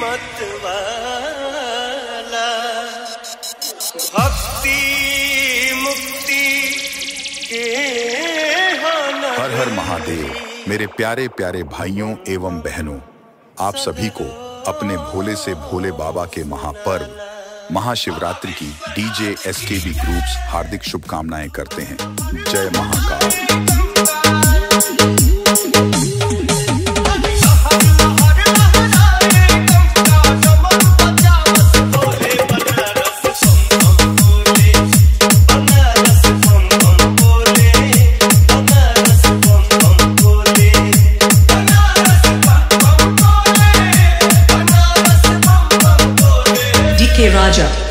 मत वाला भक्ति मुक्ति के हर हर महादेव, मेरे प्यारे प्यारे भाइयों एवं बहनों, आप सभी को अपने भोले से भोले बाबा के महापर्व, महाशिवरात्रि की DJ S K B group हार्दिक शुभकामनाएँ करते हैं। जय Mahakal. K. Raja.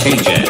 change it.